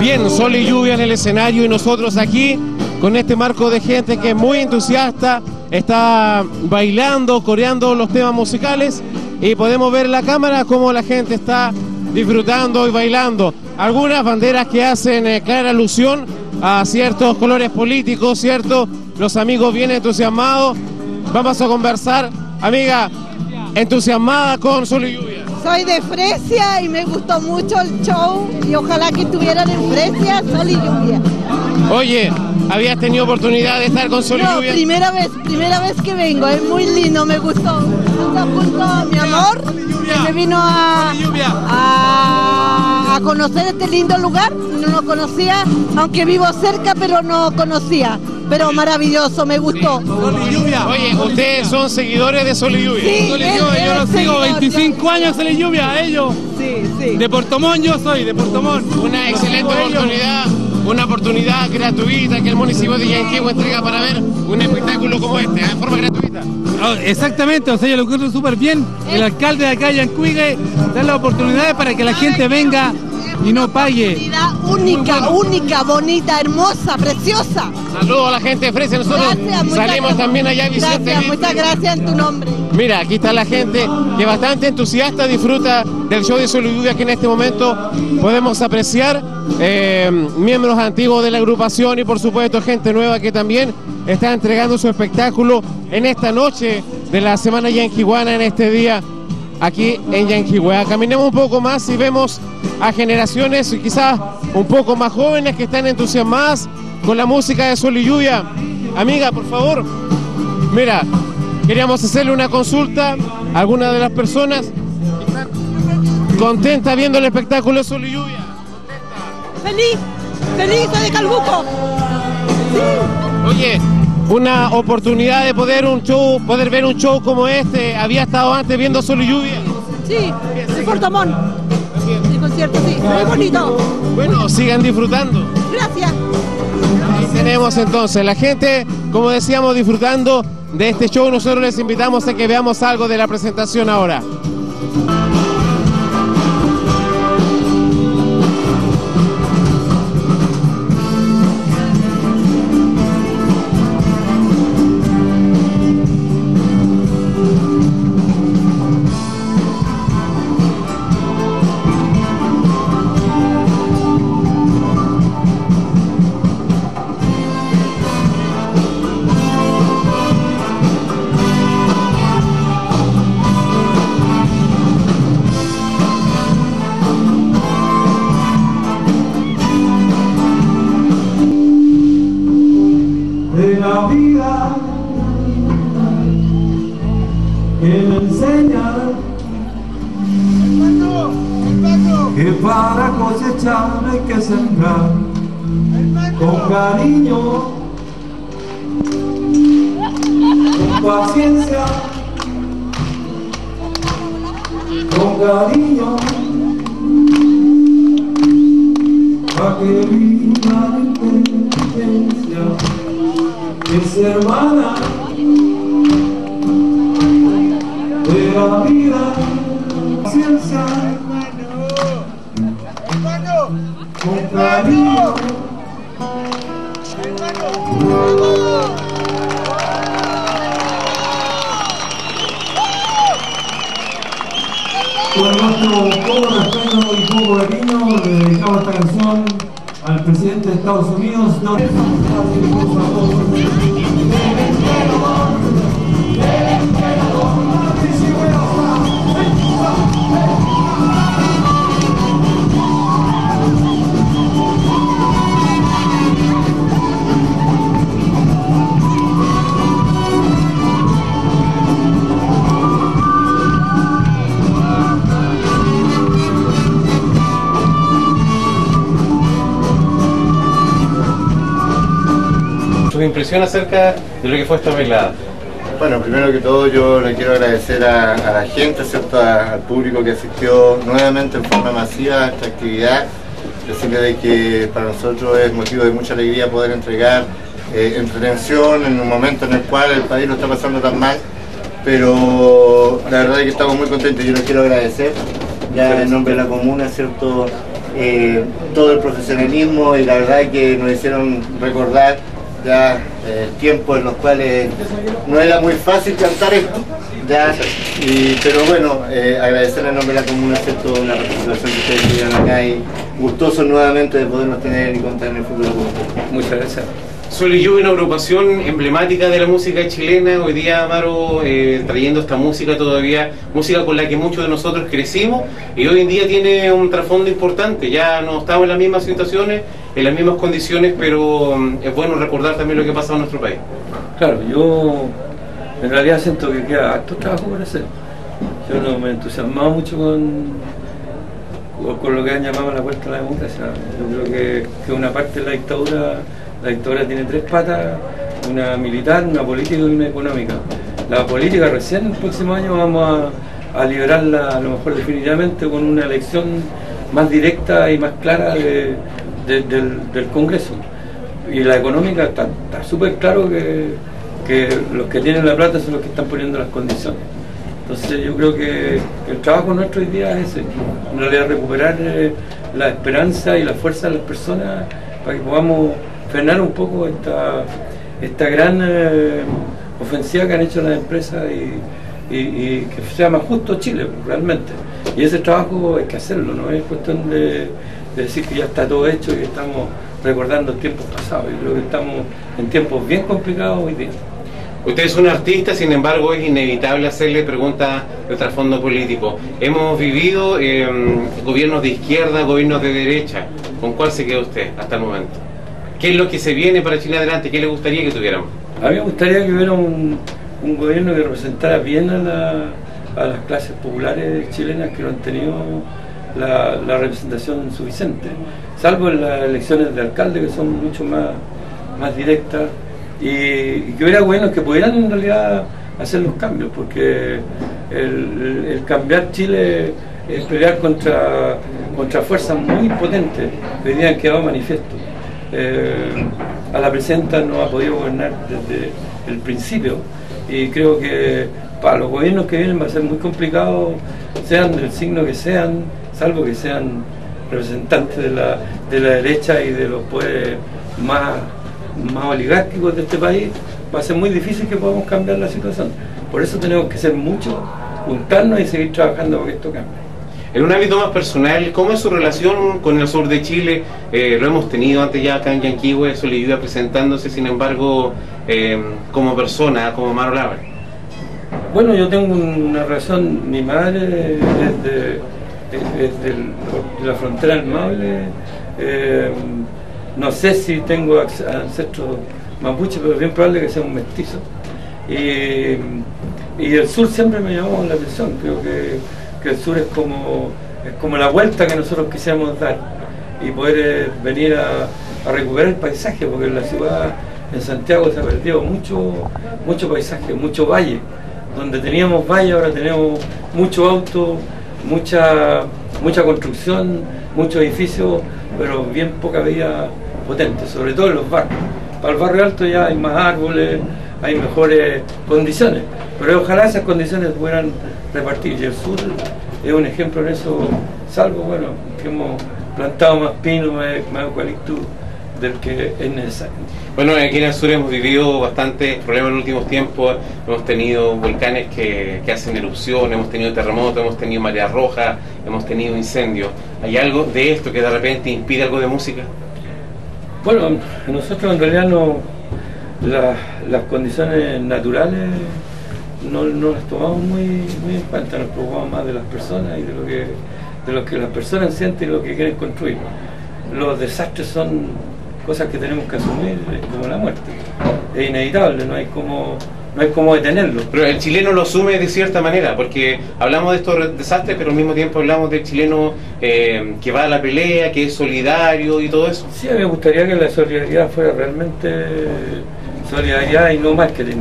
Bien, sol y lluvia en el escenario y nosotros aquí con este marco de gente que es muy entusiasta, está bailando, coreando los temas musicales y podemos ver en la cámara cómo la gente está disfrutando y bailando. Algunas banderas que hacen eh, clara alusión a ciertos colores políticos, ¿cierto? Los amigos bien entusiasmados. Vamos a conversar. Amiga, entusiasmada con sol y lluvia. Soy de Fresia y me gustó mucho el show y ojalá que estuvieran en Fresia sol y lluvia. Oye, ¿habías tenido oportunidad de estar con sol y No, lluvia? primera vez, primera vez que vengo, es muy lindo, me gustó. Punto mi amor, que me vino a, a, a conocer este lindo lugar, no lo conocía, aunque vivo cerca, pero no conocía. Pero maravilloso, me gustó. Oye, ustedes son seguidores de Sol y Lluvia. Sí, Sol y él- Lluvia, yo los sigo seguidor, 25 años Sol y Lluvia, a ellos. Sí, sí. De Portomón yo soy, de Portomón. Una Los excelente oportunidad, una oportunidad gratuita que el municipio de Yanquihue entrega para ver un espectáculo como este, ¿eh? en forma gratuita. Ah, Exactamente, o sea, yo lo encuentro súper bien. El alcalde de acá, Yancuigue, da las oportunidades para que la gente venga y no pague. Oportunidad única, única, bonita, hermosa, preciosa. Saludos a la gente de Fresia, nosotros Gracias, salimos también allá Vicente. Gracias, muchas gracias en tu nombre. Mira, aquí está la gente que bastante entusiasta disfruta del show de Sol y Lluvia que en este momento podemos apreciar. eh, miembros antiguos de la agrupación y por supuesto gente nueva que también está entregando su espectáculo en esta noche de la Semana Yanquihuana en este día aquí en Yanquihue. Caminemos un poco más y vemos a generaciones quizás un poco más jóvenes que están entusiasmadas con la música de Sol y Lluvia. Amiga, por favor, mira, queríamos hacerle una consulta a alguna de las personas que están contentas viendo el espectáculo de Sol y Lluvia. Feliz, feliz, soy de Calbuco. Oye, una oportunidad de poder un show, poder ver un show como este. Había estado antes viendo Sol y Lluvia. Sí, de Portomón. El concierto, sí, muy bonito. Bueno, sigan disfrutando. Gracias. Ahí tenemos entonces la gente, como decíamos, disfrutando de este show. Nosotros les invitamos a que veamos algo de la presentación ahora. Vida que me enseña que para cosechar hay que sembrar con cariño, con paciencia, con cariño, para que viva la inteligencia es hermana de la vida, ciencia, con cariño. Estados Unidos, impresión acerca de lo que fue esta velada. Bueno, primero que todo yo le quiero agradecer a, a la gente, ¿cierto? A- al público que asistió nuevamente en forma masiva a esta actividad. Decirle de que para nosotros es motivo de mucha alegría poder entregar eh, entretención en un momento en el cual el país lo está pasando tan mal, pero la verdad es que estamos muy contentos. Yo les quiero agradecer ya en nombre de la comuna, ¿cierto? Eh, todo el profesionalismo y la verdad es que nos hicieron recordar ya eh, tiempos en los cuales no era muy fácil cantar esto. Ya, y, pero bueno, eh, agradecer en nombre de la comuna ¿cierto? la participación que ustedes tuvieron acá y gustosos nuevamente de podernos tener y contar en el futuro. Muchas gracias. Sol y Lluvia, una agrupación emblemática de la música chilena, hoy día Amaro eh, trayendo esta música todavía, música con la que muchos de nosotros crecimos y hoy en día tiene un trasfondo importante, ya no estamos en las mismas situaciones, en las mismas condiciones, pero mm, es bueno recordar también lo que pasa en nuestro país. Claro, yo en realidad siento que queda harto trabajo por hacer. Yo no me entusiasmaba mucho con, con- lo que han llamado la vuelta a la democracia. Yo creo que, que una parte de la dictadura, la dictadura tiene tres patas, una militar, una política y una económica. La política recién el próximo año vamos a, liberarla a lo mejor definitivamente con una elección más directa y más clara de- de- del, Congreso. Y la económica está está súper claro que, que los que tienen la plata son los que están poniendo las condiciones. Entonces yo creo que el trabajo nuestro hoy día es ese, en realidad recuperar eh, la esperanza y la fuerza de las personas para que podamos frenar un poco esta, esta gran eh, ofensiva que han hecho las empresas y, que sea más justo Chile realmente. Y ese trabajo hay que hacerlo, no es cuestión de, de decir que ya está todo hecho y estamos recordando tiempos pasados. Yo creo que estamos en tiempos bien complicados hoy día. Usted es un artista, sin embargo, es inevitable hacerle preguntas de trasfondo político. Hemos vivido eh, gobiernos de izquierda, gobiernos de derecha. ¿Con cuál se queda usted hasta el momento? ¿Qué es lo que se viene para Chile adelante? ¿Qué le gustaría que tuviéramos? A mí me gustaría que hubiera un, un gobierno que representara bien a, la- a las clases populares chilenas que no han tenido la, la representación suficiente, salvo en las elecciones de alcalde que son mucho más, más directas, y, que hubiera gobiernos que pudieran en realidad hacer los cambios, porque el, el cambiar Chile es pelear contra, contra fuerzas muy potentes que hoy día han quedado manifiesto. Eh, a la presidenta no ha podido gobernar desde el principio y creo que para los gobiernos que vienen va a ser muy complicado, sean del signo que sean, salvo que sean representantes de la, de la derecha y de los poderes más, más oligárquicos de este país, va a ser muy difícil que podamos cambiar la situación. Por eso tenemos que ser mucho, juntarnos y seguir trabajando para que esto cambie. En un ámbito más personal, ¿cómo es su relación con el sur de Chile? Eh, lo hemos tenido antes ya acá en Yanquihue, Solidad presentándose, sin embargo, eh, como persona, como Maro Labre. Bueno, yo tengo una relación, mi madre es de, es- es del- de la frontera del Maule, eh, no sé si tengo ancestros mapuche, pero es bien probable que sea un mestizo. Y el sur siempre me llamó la atención, creo que, que el sur es como, es como la vuelta que nosotros quisiéramos dar y poder eh, venir a, a recuperar el paisaje, porque en la ciudad, en Santiago, se ha perdido mucho, mucho paisaje, mucho valle. Donde teníamos valle, ahora tenemos mucho auto, mucha, mucha construcción, muchos edificios, pero bien poca vida potente, sobre todo en los barrios. Para el barrio alto ya hay más árboles, hay mejores condiciones, pero ojalá esas condiciones puedan repartir. Y el sur es un ejemplo en eso, salvo bueno, que hemos plantado más pino, más, más eucalipto del que es necesario. Bueno, aquí en el sur hemos vivido bastantes problemas en los últimos tiempos. Hemos tenido volcanes que, que hacen erupción, hemos tenido terremotos, hemos tenido marea roja, hemos tenido incendios. ¿Hay algo de esto que de repente impide algo de música? Bueno, nosotros en realidad no, la- las condiciones naturales no, no las tomamos muy, muy en cuenta, nos preocupamos más de las personas y de lo que, de lo que las personas sienten y lo que quieren construir. Los desastres son cosas que tenemos que asumir como la muerte. Es inevitable, no hay como, no hay como detenerlo. Pero el chileno lo asume de cierta manera, porque hablamos de estos desastres, pero al mismo tiempo hablamos del chileno eh, que va a la pelea, que es solidario y todo eso. Sí, a mí me gustaría que la solidaridad fuera realmente solidaridad y no marketing.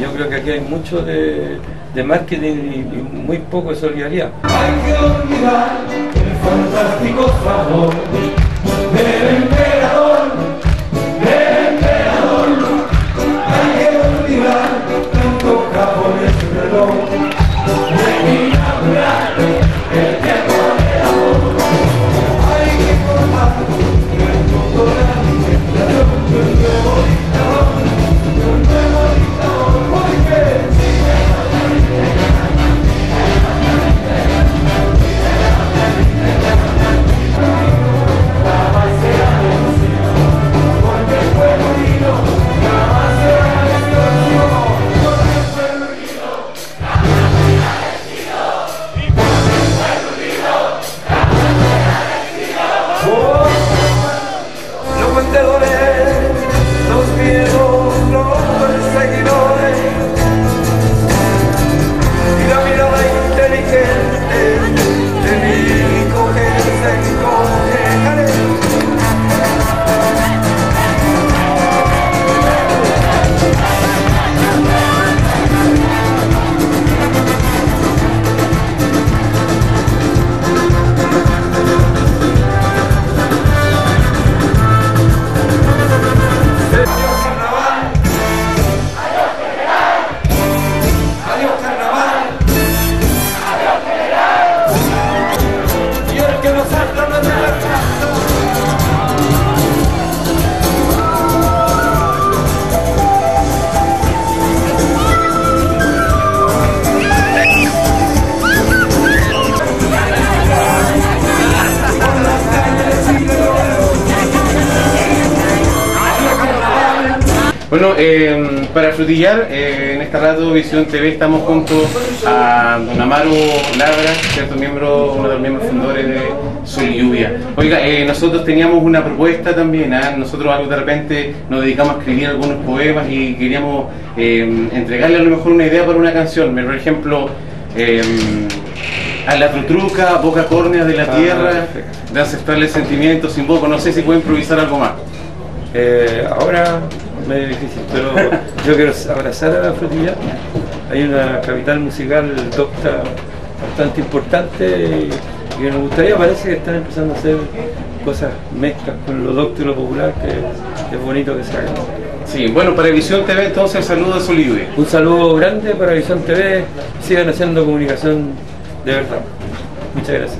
Yo creo que aquí hay mucho de, marketing y, muy poco de solidaridad. Hay que olvidar el fantástico Bueno, eh, para frutillar, eh, en esta rato Visión TV estamos junto a don Amaro Labra, cierto miembro, uno de los miembros fundadores de Sol y Lluvia. Oiga, eh, nosotros teníamos una propuesta también, ¿ah? nosotros algo de repente nos dedicamos a escribir algunos poemas y queríamos eh, entregarle a lo mejor una idea para una canción. Por ejemplo, eh, a la trutruca, boca córnea de la Ah, tierra, de ancestrales sentimientos, sin poco, no sé si puede improvisar algo más. Eh, ahora medio difícil, pero yo quiero abrazar a la frutilla. Hay una capital musical docta bastante importante y, y nos gustaría, parece que están empezando a hacer cosas mezclas con lo docto y lo popular, que, es bonito que se hagan. Sí, bueno, para Visión TV entonces saludos a Sol y Lluvia. Un saludo grande para Visión TV, sigan haciendo comunicación de verdad. Muchas gracias.